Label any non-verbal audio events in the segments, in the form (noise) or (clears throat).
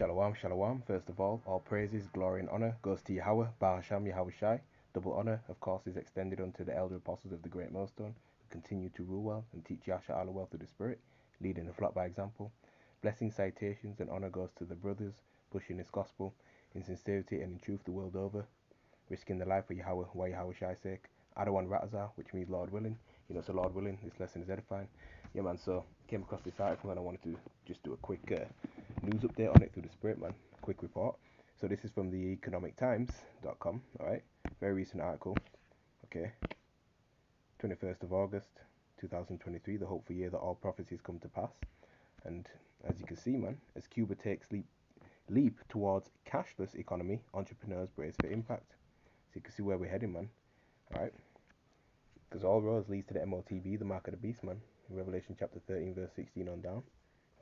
Shalom, shalom. First of all, all praises, glory, and honor goes to Yahweh, Bahasham Yahweh Shai. Double honor, of course, is extended unto the elder apostles of the Great Millstone, who continue to rule well and teach Yasha Allah well through the Spirit, leading the flock by example. Blessing, citations, and honor goes to the brothers pushing this gospel in sincerity and in truth the world over, risking their life for Yahweh, why Yahweh Shai's sake. Adawan Ratazar, which means Lord willing. You know, so Lord willing, this lesson is edifying. Yeah, man, so came across this article and I wanted to just do a quick uh, news update on it through the Spirit, man. Quick report. So this is from the economictimes.com, alright? Very recent article. Okay. 21st of August 2023, the hopeful year that all prophecies come to pass. And as you can see, man, as Cuba takes leap leap towards cashless economy, entrepreneurs brace for impact. So you can see where we're heading, man. Alright? Because all roads leads to the MOTB, the mark of the beast, man. Revelation chapter 13, verse 16 on down.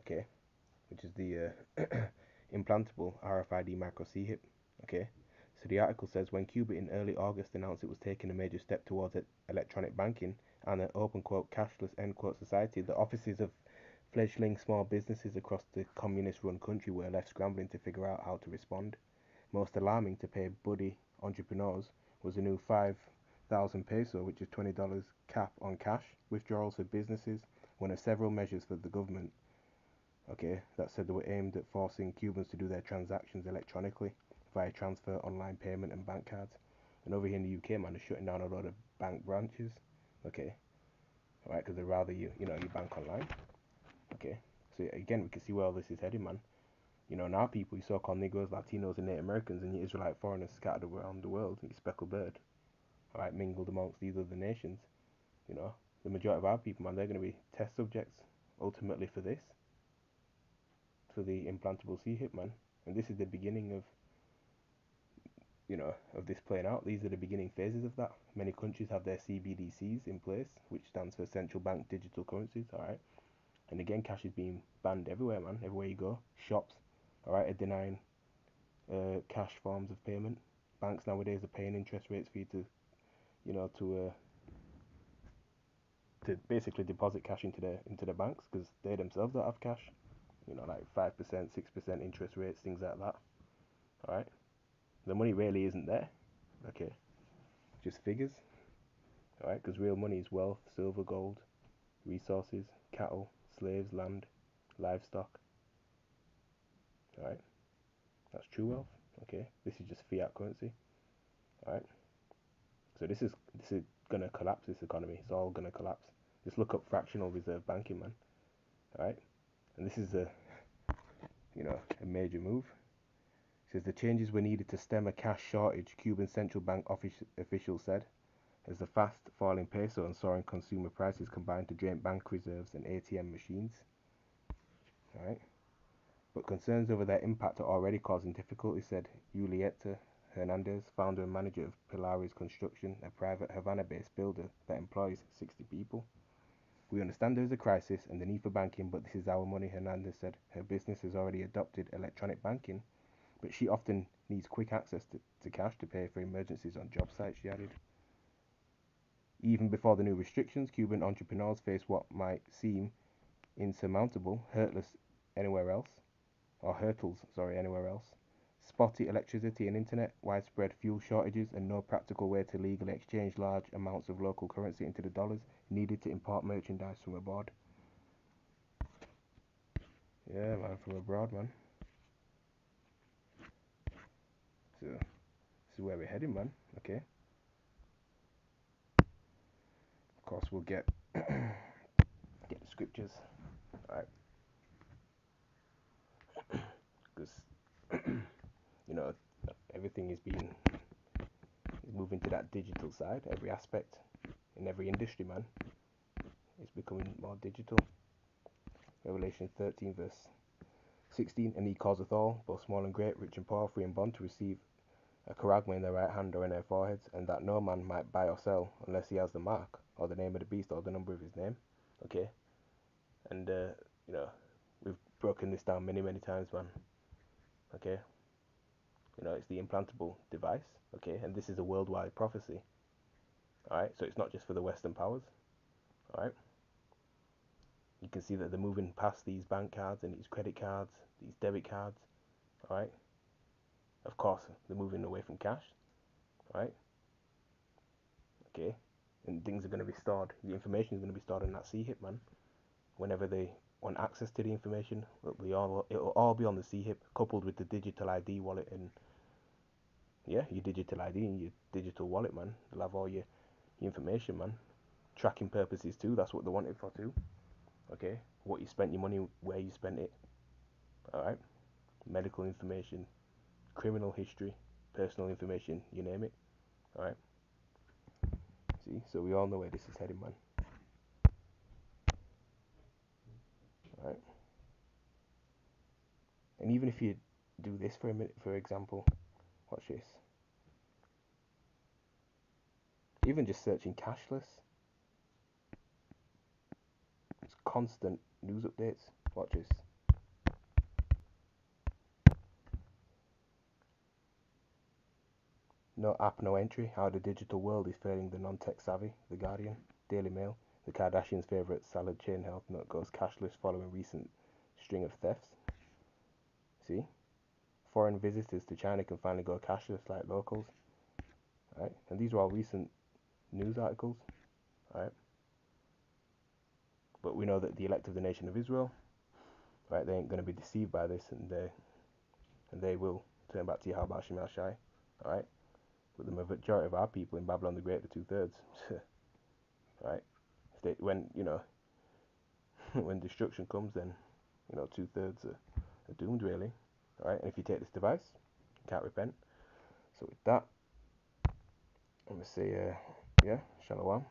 Okay? Which is the uh, (clears throat) implantable RFID micro chip. Okay? So the article says when Cuba in early August announced it was taking a major step towards electronic banking and an open quote cashless end quote society, the offices of fledgling small businesses across the communist run country were left scrambling to figure out how to respond. Most alarming to pay buddy entrepreneurs was a new 5,000 peso, which is twenty dollars cap on cash withdrawals for businesses, one of several measures for the government. Okay, that said they were aimed at forcing Cubans to do their transactions electronically via transfer, online payment, and bank cards. And over here in the UK, man, they're shutting down a lot of bank branches. Okay, all right, because they'd rather you, you know, you bank online. Okay, so again, we can see where all this is heading, man. You know, now people, you so-called Negroes, Latinos, and Native Americans, and your Israelite foreigners scattered around the world, you speckled bird, all right, mingled amongst these other nations. You know, the majority of our people, man, they're going to be test subjects ultimately for this, the implantable chip, man. And this is the beginning of, you know, of this playing out. These are the beginning phases of that. Many countries have their CBDCs in place, which stands for central bank digital currencies, all right. And again, cash is being banned everywhere, man. Everywhere you go, shops, all right, are denying uh, cash forms of payment. Banks nowadays are paying interest rates for you to, you know, to uh, to basically deposit cash into their into the banks because they themselves don't have cash. You know, like five percent, six percent interest rates, things like that. All right, the money really isn't there. Okay, just figures. All right, because real money is wealth, silver, gold, resources, cattle, slaves, land, livestock. All right, that's true wealth. Okay, this is just fiat currency. All right, so this is this is gonna collapse this economy. It's all gonna collapse. Just look up fractional reserve banking, man. Alright? And this is a, you know, a major move. It says the changes were needed to stem a cash shortage, Cuban central bank officials said, as the fast falling peso and soaring consumer prices combined to drain bank reserves and ATM machines. Alright? But concerns over their impact are already causing difficulties, said Julieta Hernandez, founder and manager of Pilares Construction, a private Havana based builder that employs 60 people. We understand there is a crisis and the need for banking, but this is our money, Hernandez said. Her business has already adopted electronic banking, but she often needs quick access to, to cash to pay for emergencies on job sites, she added. Even before the new restrictions, Cuban entrepreneurs face what might seem insurmountable, hurtless anywhere else, or hurdles, sorry, anywhere else spotty electricity and internet, widespread fuel shortages, and no practical way to legally exchange large amounts of local currency into the dollars needed to import merchandise from abroad. Yeah, man, from abroad, man. So, this is where we're heading, man. Okay. Of course, we'll get (coughs) get the scriptures, right? (coughs) Because you know everything is being is moving to that digital side. Every aspect in every industry, man, is becoming more digital. Revelation 13, verse 16, and he causeth all, both small and great, rich and poor, free and bond, to receive a charagma in their right hand or in their foreheads, and that no man might buy or sell unless he has the mark, or the name of the beast, or the number of his name. Okay? And, uh, you know, we've broken this down many, many times, man. Okay? You know, it's the implantable device, okay, and this is a worldwide prophecy. Alright, so it's not just for the Western powers. Alright. You can see that they're moving past these bank cards and these credit cards, these debit cards, Alright? Of course, they're moving away from cash. all right? Okay? And things are going to be stored. The information is going to be stored in that CHIP, man. Whenever they want access to the information, it'll, all, it'll all be on the CHIP, coupled with the digital ID wallet and yeah, your digital ID and your digital wallet, man. They'll have all your, your information, man. Tracking purposes too. That's what they want it for too. Okay, what you spent your money, where you spent it. All right, medical information, criminal history, personal information, you name it. All right. See, so we all know where this is heading, man. All right. And even if you do this for a minute, for example, watch this. Even just searching cashless, it's constant news updates. Watch this. No app, no entry. How the digital world is failing the non-tech savvy. The Guardian, Daily Mail. The Kardashians' favorite salad chain health nut goes cashless following recent string of thefts. See, foreign visitors to China can finally go cashless like locals. Right, and these are all recent news articles. Right, but we know that the elect of the nation of Israel, right, they ain't going to be deceived by this, and they and they will turn back to Yahweh Shem Shai. All right but the majority of our people in Babylon the Great, the two thirds, (laughs) right? If they, when you know, (laughs) when destruction comes, then you know two thirds are, are doomed, really, right? And if you take this device, you can't repent. So with that, let me say, uh, yeah, shalom.